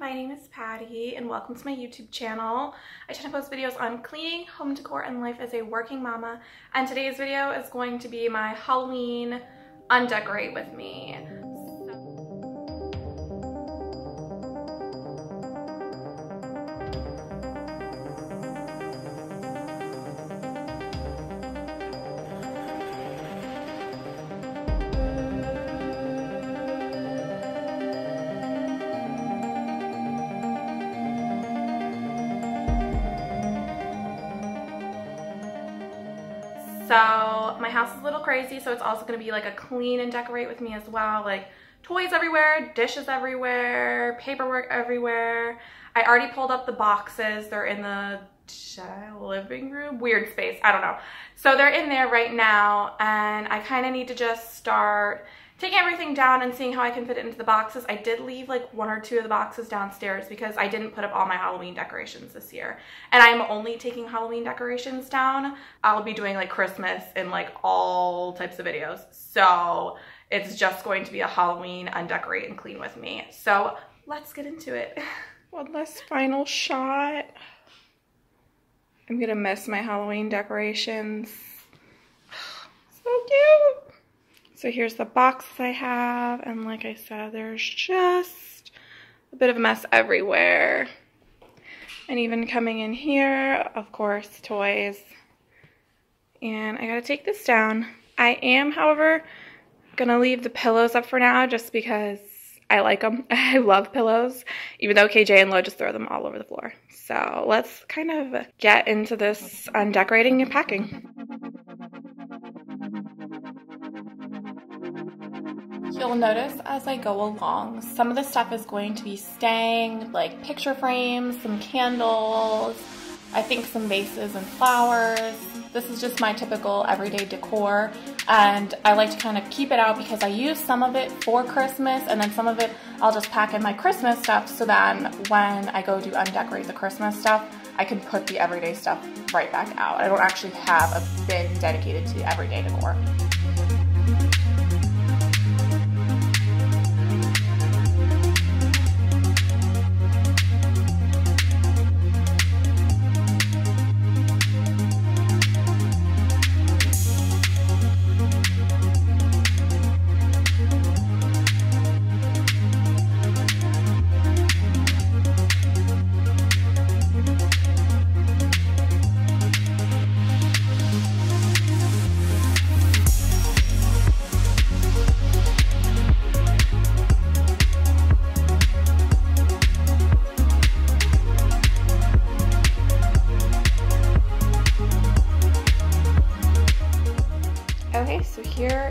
my name is Patti and welcome to my YouTube channel. I tend to post videos on cleaning, home decor, and life as a working mama. And today's video is going to be my Halloween undecorate with me. So my house is a little crazy, so it's also gonna be like a clean and decorate with me as well. Like toys everywhere, dishes everywhere, paperwork everywhere. I already pulled up the boxes. They're in the living room, weird space, I don't know. So they're in there right now and I kind of need to just start taking everything down and seeing how I can fit it into the boxes. I did leave like one or two of the boxes downstairs because I didn't put up all my Halloween decorations this year. And I'm only taking Halloween decorations down. I'll be doing like Christmas in like all types of videos. So it's just going to be a Halloween undecorate and clean with me. So let's get into it. One last final shot. I'm gonna miss my Halloween decorations. So cute. So here's the box I have. And like I said, there's just a bit of a mess everywhere. And even coming in here, of course, toys. And I gotta take this down. I am, however, gonna leave the pillows up for now just because I like them. I love pillows, even though KJ and Lo just throw them all over the floor. So let's kind of get into this undecorating and packing. You'll notice as I go along, some of the stuff is going to be staying, like picture frames, some candles, I think some vases and flowers. This is just my typical everyday decor and I like to kind of keep it out because I use some of it for Christmas and then some of it I'll just pack in my Christmas stuff so then when I go to undecorate the Christmas stuff, I can put the everyday stuff right back out. I don't actually have a bin dedicated to everyday decor.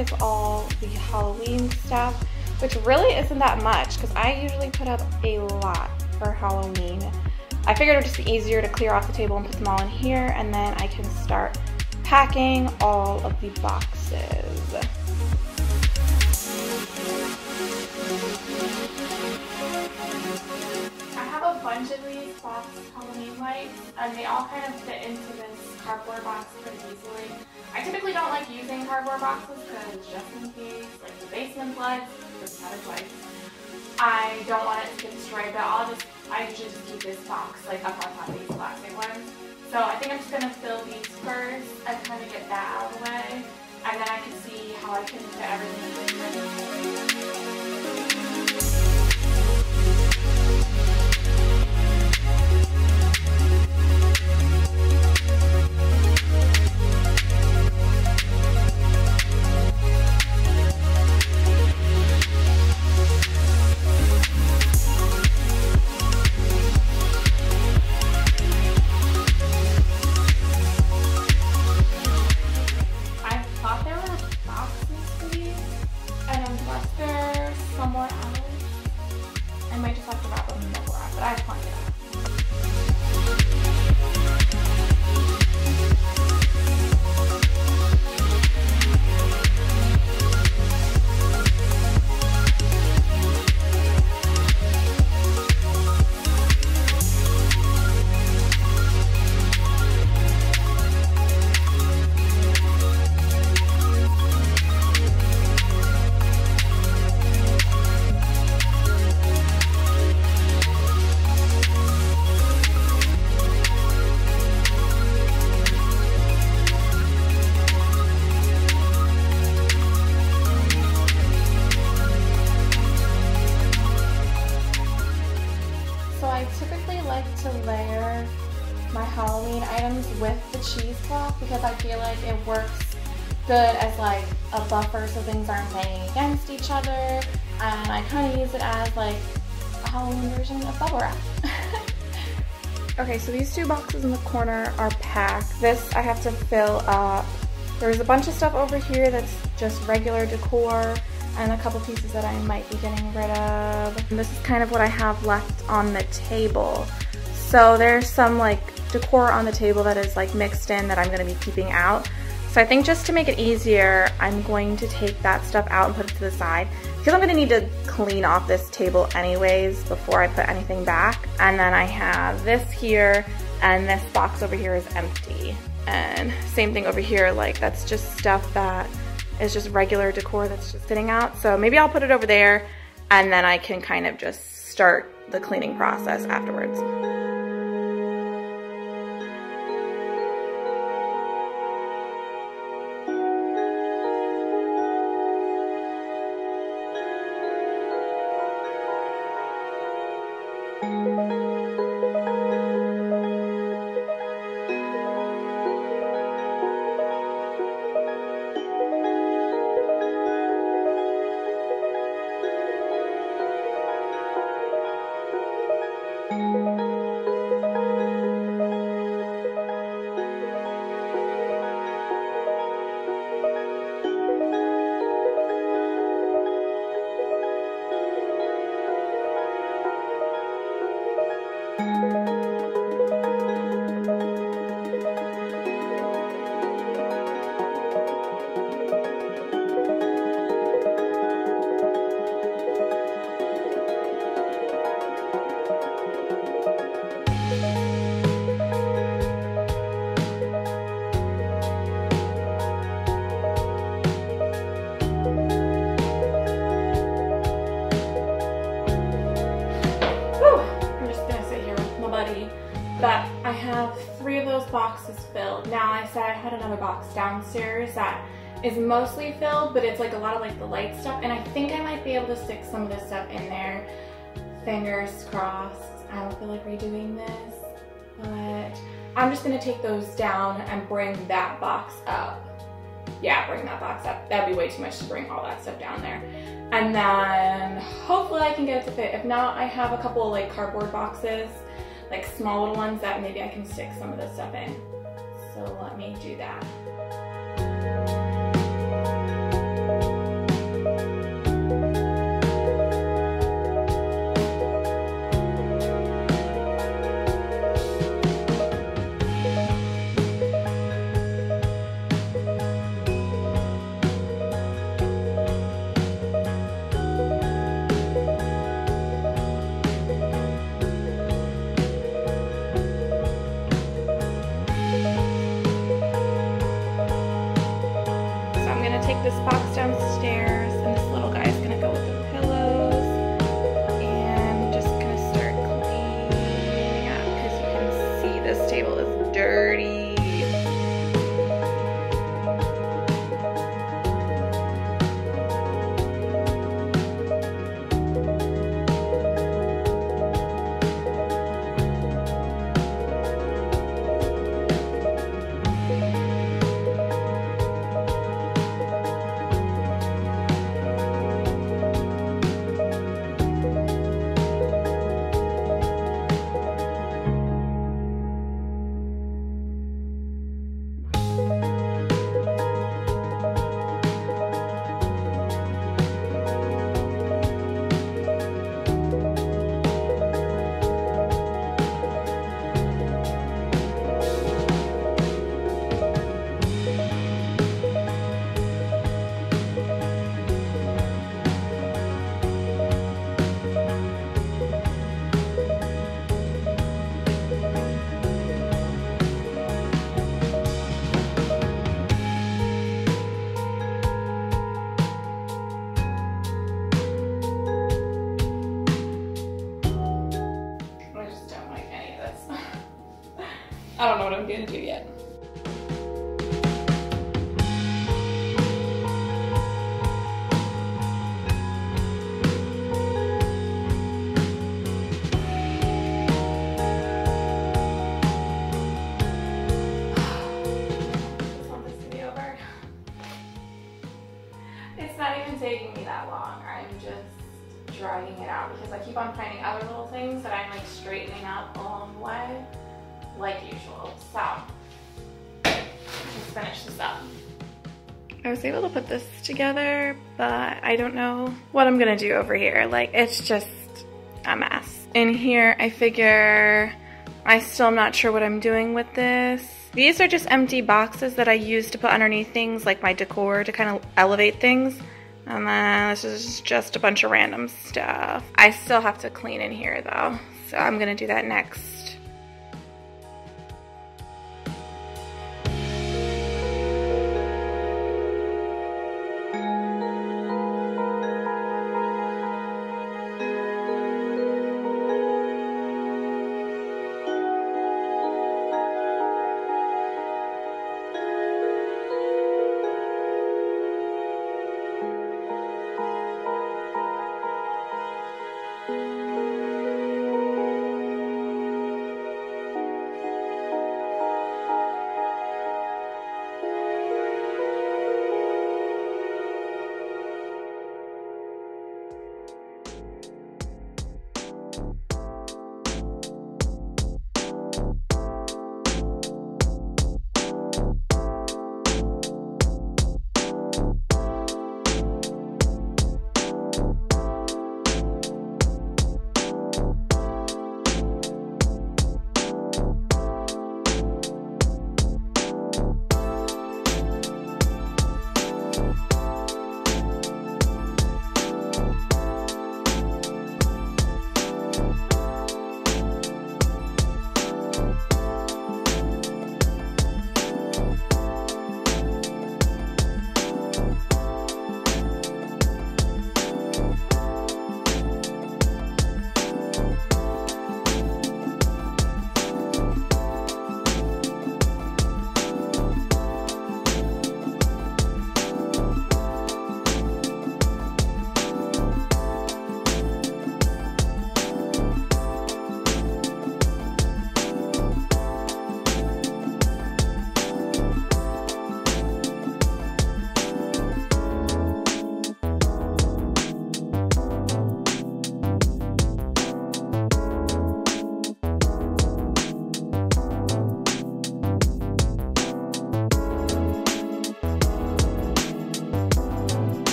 Is all the Halloween stuff, which really isn't that much because I usually put up a lot for Halloween. I figured it would just be easier to clear off the table and put them all in here and then I can start packing all of the boxes. I have a bunch of these box Halloween lights and they all kind of fit into this cardboard box pretty easily. I typically don't like using cardboard boxes because just in case, like the basement floods, just had it twice. I don't want it to get destroyed, but I'll just, I usually just keep this box like up on top of these plastic ones. So I think I'm just going to fill these first and kind of get that out of the way. And then I can see how I can fit everything in so things aren't laying against each other and I kind of use it as like a Halloween version of bubble wrap. okay, so these two boxes in the corner are packed. This I have to fill up. There's a bunch of stuff over here that's just regular decor and a couple pieces that I might be getting rid of. And this is kind of what I have left on the table. So there's some like decor on the table that is like mixed in that I'm gonna be keeping out. So I think just to make it easier, I'm going to take that stuff out and put it to the side because I'm gonna need to clean off this table anyways before I put anything back. And then I have this here and this box over here is empty. And same thing over here, like that's just stuff that is just regular decor that's just sitting out. So maybe I'll put it over there and then I can kind of just start the cleaning process afterwards. I have three of those boxes filled. Now I said I had another box downstairs that is mostly filled, but it's like a lot of like the light stuff, and I think I might be able to stick some of this stuff in there. Fingers crossed. I don't feel like redoing this, but I'm just gonna take those down and bring that box up. Yeah, bring that box up. That'd be way too much to bring all that stuff down there. And then hopefully I can get it to fit. If not, I have a couple of like cardboard boxes like small little ones that maybe I can stick some of this stuff in. So let me do that. This box I'm gonna do yet. I was able to put this together, but I don't know what I'm gonna do over here. Like, it's just a mess. In here, I figure I still am not sure what I'm doing with this. These are just empty boxes that I use to put underneath things like my decor to kind of elevate things. And then this is just a bunch of random stuff. I still have to clean in here though. So I'm gonna do that next.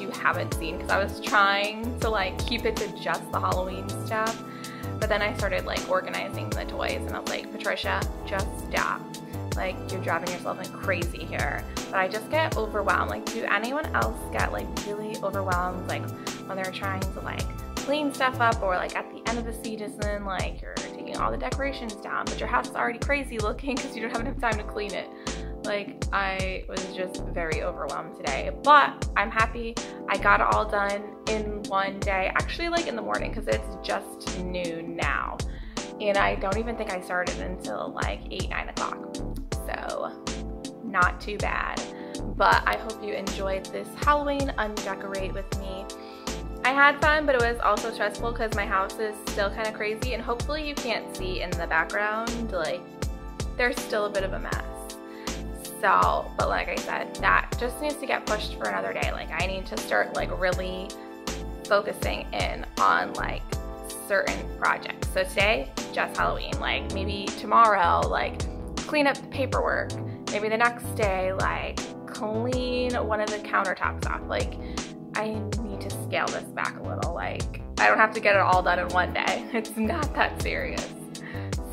You haven't seen because I was trying to like keep it to just the Halloween stuff. But then I started like organizing the toys and I was like, Patricia, just stop. Like you're driving yourself like crazy here. But I just get overwhelmed. Like do anyone else get like really overwhelmed like when they're trying to like clean stuff up or like at the end of the season like you're taking all the decorations down but your house is already crazy looking because you don't have enough time to clean it like I was just very overwhelmed today but I'm happy. I got it all done in one day actually like in the morning because it's just noon now. And I don't even think I started until like 8 9 o'clock. So not too bad. But I hope you enjoyed this Halloween undecorate with me. I had fun, but it was also stressful because my house is still kind of crazy and hopefully you can't see in the background, like there's still a bit of a mess. So, but like I said, that just needs to get pushed for another day. Like I need to start like really focusing in on like certain projects. So today, just Halloween. Like maybe tomorrow, like clean up the paperwork. Maybe the next day, like clean one of the countertops off. Like I need to scale this back a little. Like, I don't have to get it all done in one day. It's not that serious.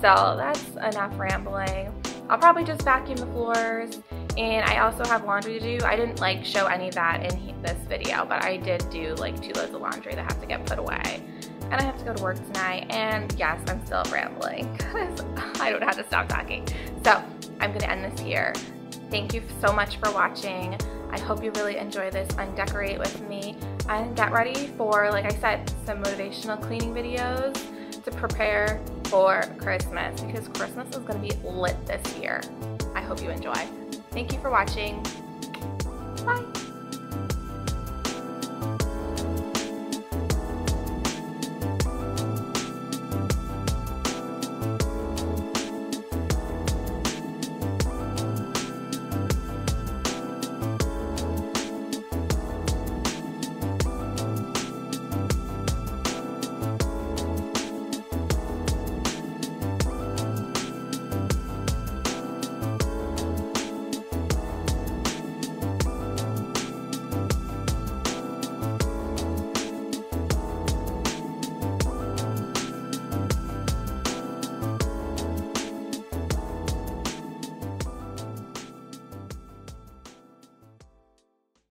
So that's enough rambling. I'll probably just vacuum the floors and I also have laundry to do. I didn't like show any of that in this video, but I did do like two loads of laundry that have to get put away. And I have to go to work tonight. And yes, I'm still rambling because I don't have to stop talking. So I'm gonna end this here. Thank you so much for watching. I hope you really enjoy this undecorate with me and get ready for, like I said, some motivational cleaning videos to prepare for Christmas because Christmas is going to be lit this year. I hope you enjoy. Thank you for watching. Bye.